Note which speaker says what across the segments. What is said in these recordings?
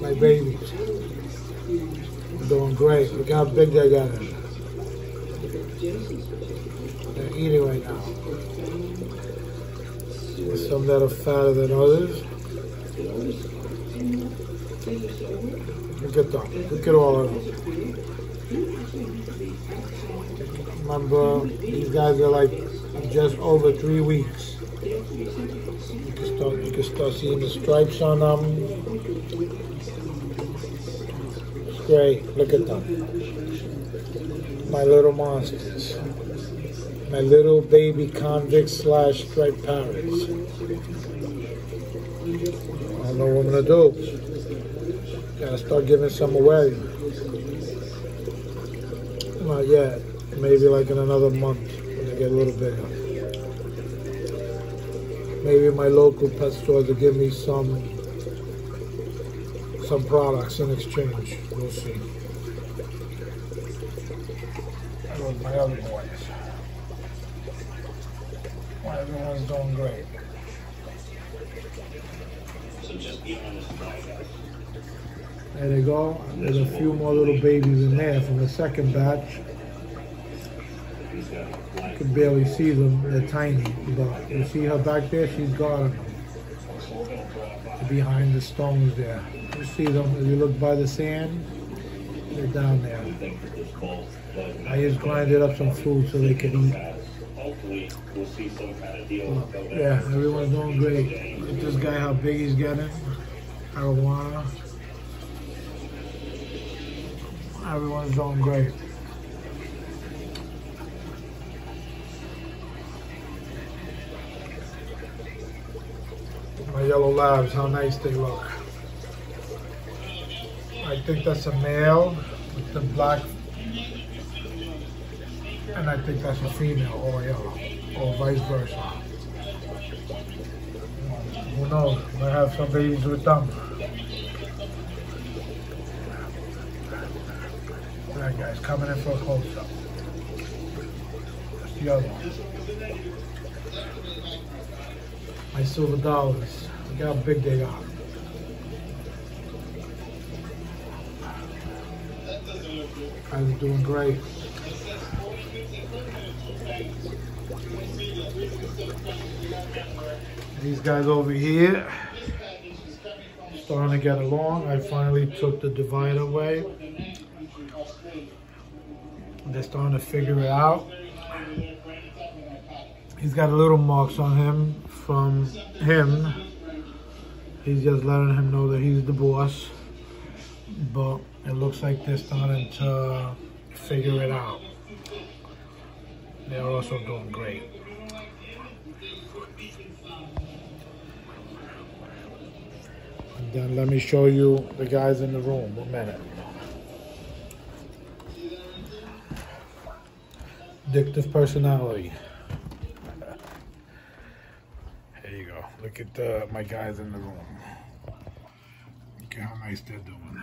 Speaker 1: My babies. Doing great. Look how big they got. They're eating right now. Some that are fatter than others. Look at them. Look at all of them. Remember, these guys are like just over three weeks. You can start, you can start seeing the stripes on them. It's great. Look at them. My little monsters. My little baby convict slash striped parrots. I don't know what I'm gonna do. Gotta start giving some away. Not yet. Maybe like in another month when they get a little bigger. Maybe my local pet store to give me some some products in exchange. We'll see. That was my other boys. Well, everyone's doing great. There they go. There's a few more little babies in there from the second batch. You can barely see them. They're tiny. But you see her back there? She's guarding them. Behind the stones there. You see them. If you look by the sand, they're down there. I just grinded up some food so they could eat. Yeah, everyone's doing great. Look at this guy, how big he's getting. Arowana. Everyone's doing great. My yellow labs, how nice they look. I think that's a male with the black, and I think that's a female or yellow, or vice versa. Who knows? Might have some babies with them. All right, guys, coming in for a close up. That's the other one. My silver dollars. Look how big they are. Guys are doing great. These guys over here starting to get along. I finally took the divider away. They're starting to figure it out. He's got a little marks on him from him. He's just letting him know that he's the boss. But it looks like they're starting to figure it out. They're also doing great. And then let me show you the guys in the room. One minute. Addictive personality. There you go. Look at uh, my guys in the room. Look at how nice they're doing.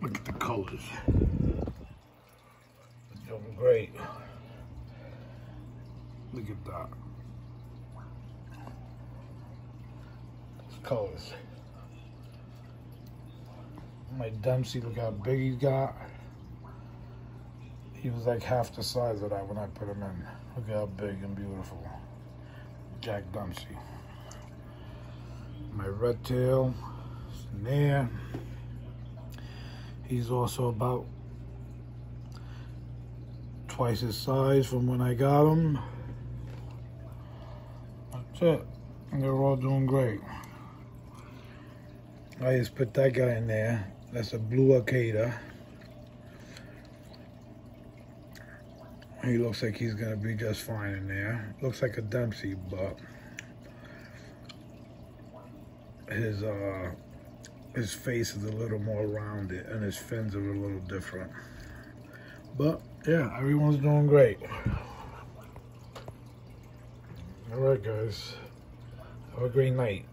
Speaker 1: Look at the colors. They're doing great. Look at that. Those colors. My Dempsey, look how big he's got. He was like half the size of that when I put him in. Look at how big and beautiful. Jack Dempsey. My red tail is there. He's also about twice his size from when I got him. That's it. And they're all doing great. I just put that guy in there. That's a blue acara. He looks like he's gonna be just fine in there. Looks like a Dempsey, but his uh his face is a little more rounded and his fins are a little different. But yeah, everyone's doing great. All right, guys. Have a great night.